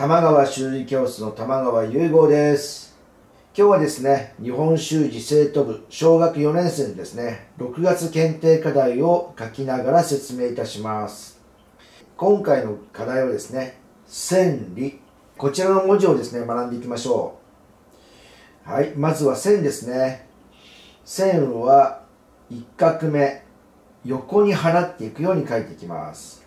玉川修理教室の玉川雄吾です。今日はですね日本習字生徒部小学4年生にですね6月検定課題を書きながら説明いたします。今回の課題はですね千里。こちらの文字をですね学んでいきましょう。はいまずは線ですね。線は1画目。横に払っていくように書いていきます。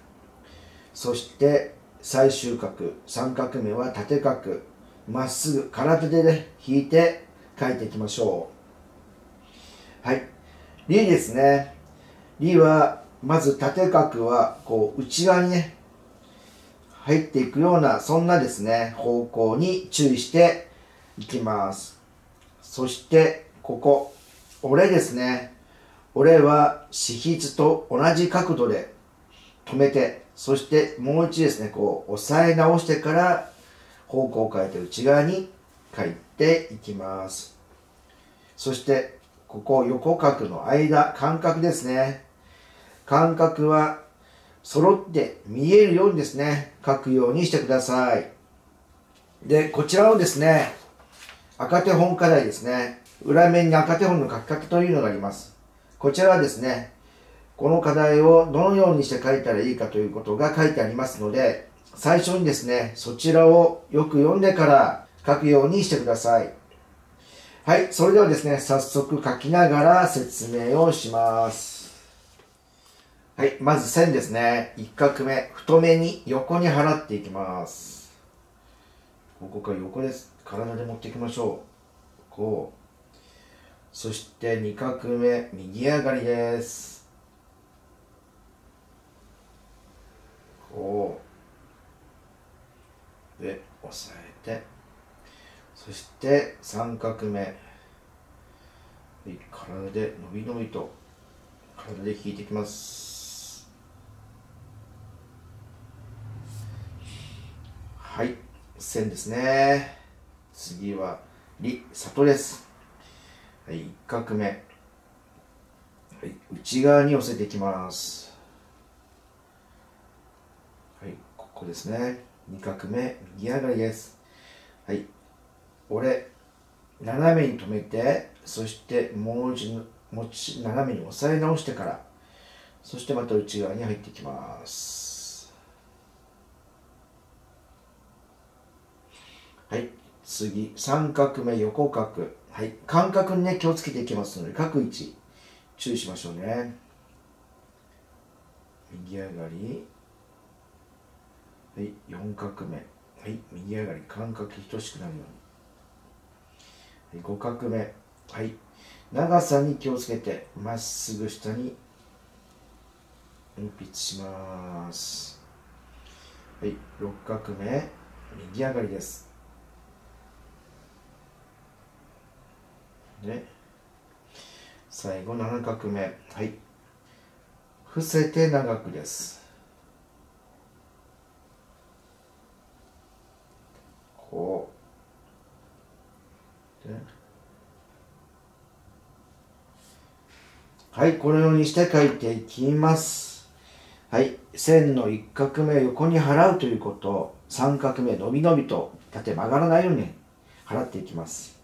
そして最終角三角目は縦角まっすぐ空手で、ね、引いて書いていきましょう。はい「り」ですね「り」はまず縦角はこう内側にね入っていくようなそんなですね方向に注意していきます。そしてここ「俺」ですね「俺」は支筆と同じ角度で止めてそしてもう一度ですね、こう押さえ直してから方向を変えて内側に書いていきます。そしてここ横角の間、間隔ですね。間隔は揃って見えるようにですね、書くようにしてください。で、こちらのですね、赤手本課題ですね。裏面に赤手本の書き方というのがあります。こちらはですね、この課題をどのようにして書いたらいいかということが書いてありますので、最初にですね、そちらをよく読んでから書くようにしてください。はい、それではですね、早速書きながら説明をします。はい、まず線ですね。1画目、太めに横に払っていきます。ここから横です。体で持っていきましょう。こう。そして2画目、右上がりです。こうで押さえてそして三角目。体で伸び伸びと体で引いていきます。はい線ですね。次は里里です。はい一画目。はい内側に寄せていきます。はいここですね。2画目右上がりです。はい。俺斜めに止めてそしてもう一度持ち斜めに押さえ直してからそしてまた内側に入っていきます。はい。次三角目横角はい。間隔にね気をつけていきますので各位置注意しましょうね。右上がり。はい、4画目。はい、右上がり、間隔等しくなるように。はい、5画目。はい、長さに気をつけて、まっすぐ下に鉛筆します。はい、6画目。右上がりです。で、最後7画目。はい。伏せて長くです。こうはいこのようにして書いていきます。はい線の1画目横に払うということ。3画目伸び伸びと縦曲がらないように払っていきます。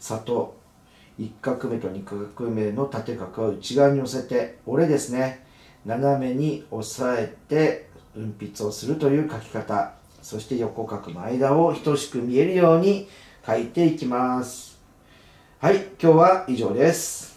砂糖1画目と2画目の縦角は内側に寄せて折れですね。斜めに押さえて運筆をするという書き方。そして横角の間を等しく見えるように書いていきます。はい、今日は以上です。